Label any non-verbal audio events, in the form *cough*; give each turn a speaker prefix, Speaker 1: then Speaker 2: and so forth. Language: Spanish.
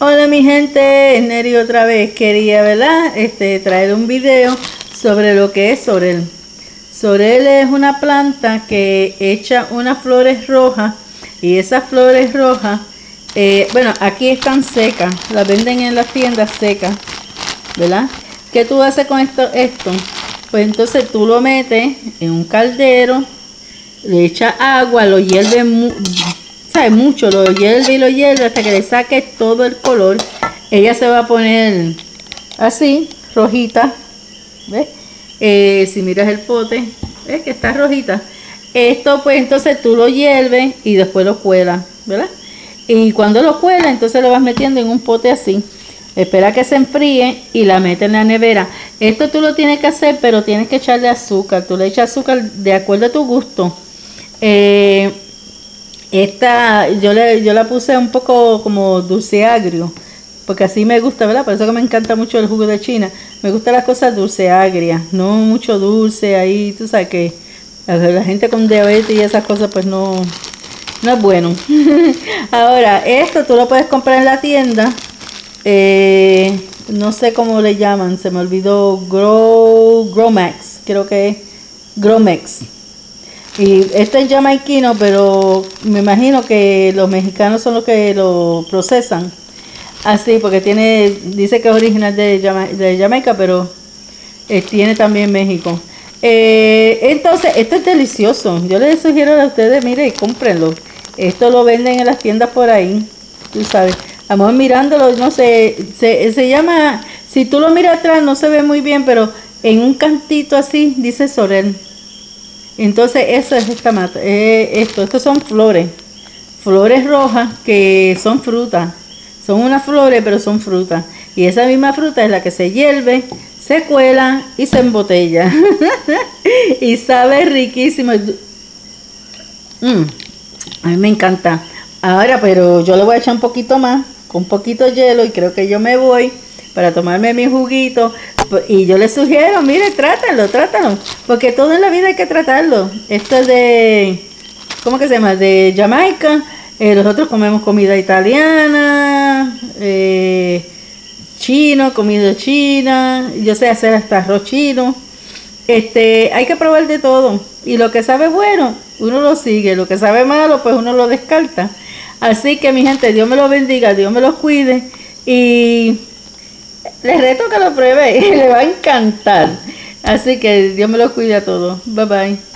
Speaker 1: Hola mi gente, Neri otra vez quería, ¿verdad? Este, traer un video sobre lo que es sorel. Sorel es una planta que echa unas flores rojas y esas flores rojas, eh, bueno, aquí están secas, las venden en las tiendas secas, ¿verdad? ¿Qué tú haces con esto? esto? Pues entonces tú lo metes en un caldero, le echas agua, lo hierve mucho, lo hierve y lo hierve hasta que le saque todo el color. Ella se va a poner así, rojita, ¿ves? Eh, si miras el pote, ves que está rojita. Esto pues entonces tú lo hierves y después lo cuelas, ¿verdad? Y cuando lo cuelas, entonces lo vas metiendo en un pote así. Espera que se enfríe y la metes en la nevera. Esto tú lo tienes que hacer, pero tienes que echarle azúcar. Tú le echas azúcar de acuerdo a tu gusto. Eh, esta, yo, le, yo la puse un poco como dulce agrio, porque así me gusta, ¿verdad? Por eso que me encanta mucho el jugo de China. Me gustan las cosas dulce agria, no mucho dulce ahí, tú sabes que la, gente con diabetes y esas cosas pues no, no es bueno. *laughs* Ahora, esto tú lo puedes comprar en la tienda. Eh, no sé cómo le llaman, se me olvidó Grow, Growmax, creo que es Growmax. Y este es jamaiquino, pero me imagino que los mexicanos son los que lo procesan. Así, porque tiene, dice que es original de, Jamaica, pero eh, tiene también México. Eh, entonces, esto es delicioso. Yo les sugiero a ustedes, mire, cómprenlo. Esto lo venden en las tiendas por ahí, tú sabes. Vamos mirándolo, no sé, se, se llama, si tú lo miras atrás no se ve muy bien, pero en un cantito así dice Sorel. Entonces, eso es esta mata. Eh, esto, estos son flores. Flores rojas que son frutas. Son unas flores, pero son frutas. Y esa misma fruta es la que se hierve, se cuela y se embotella. *laughs* y sabe riquísimo. Mm, a mí me encanta. Ahora, pero yo le voy a echar un poquito más, con un poquito de hielo y creo que yo me voy para tomarme mi juguito. Y yo les sugiero, mire, trátalo, trátalo. Porque todo en la vida hay que tratarlo. Esto es de, ¿cómo que se llama? De Jamaica. Eh, nosotros comemos comida italiana, eh, chino, comida china. Yo sé hacer hasta arroz chino. Este, hay que probar de todo. Y lo que sabe bueno, uno lo sigue. Lo que sabe malo, pues uno lo descarta. Así que mi gente, Dios me lo bendiga, Dios me lo cuide. Y les reto que lo pruebe y *laughs* le va a encantar. Así que Dios me lo cuide a todos. Bye bye.